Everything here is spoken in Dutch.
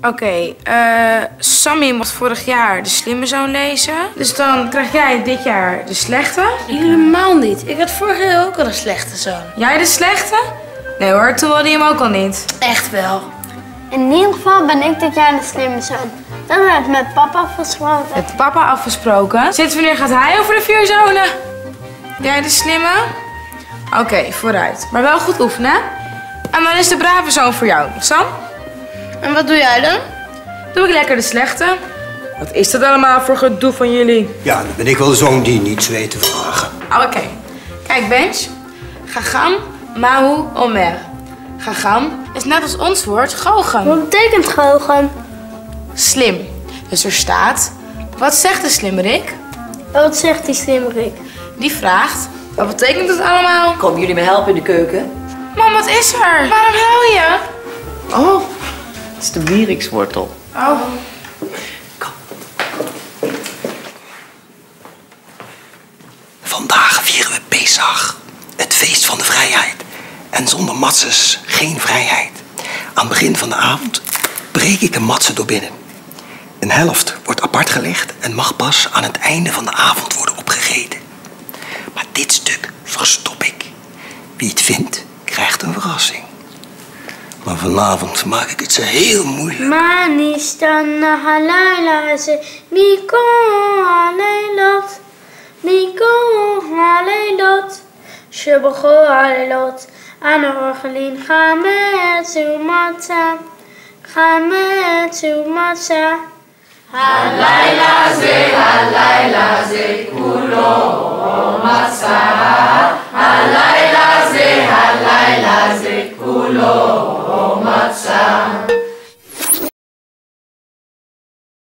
Oké, eh Sammy mocht vorig jaar de slimme zoon lezen. Dus dan krijg jij dit jaar de slechte. Helemaal niet. Ik had vorig jaar ook al een slechte zoon. Jij de slechte? Nee hoor, toen wilde je hem ook al niet. Echt wel. In ieder geval ben ik dit jaar de slimme zoon. Dat heb ik met papa afgesproken. Met papa afgesproken. Sinds wanneer gaat hij over de vier zonen? Jij de slimme? Oké, vooruit. Maar wel goed oefenen. En dan is de brave zoon voor jou. Sam? En wat doe jij dan? Doe ik lekker de slechte. Wat is dat allemaal voor gedoe van jullie? Ja, dan ben ik wel de zoon die niets weet te vragen. Oh, Oké. Kijk, Bench. Gagam, Mahu, Omer. Gagam is net als ons woord goocham. Wat betekent goocham? Slim. Dus er staat... Wat zegt de slimmerik? Wat zegt die slimmerik? Die vraagt... Wat betekent het allemaal? Komen jullie me helpen in de keuken? Mam, wat is er? Waarom huil je? Oh, het is de wierikswortel. Oh. Vandaag vieren we Pesach, het feest van de vrijheid. En zonder matzes geen vrijheid. Aan het begin van de avond breek ik een matse door binnen. Een helft wordt apart gelegd en mag pas aan het einde van de avond worden opgegeten. Maar dit stuk verstop ik. Wie het vindt, krijgt een verrassing. Maar vanavond maak ik het ze heel moeilijk. Mani stanna halayla ze Miko halaylot Miko halaylot Shubacho halaylot Ano orgelin chametz umatza Chametz umatza 홀로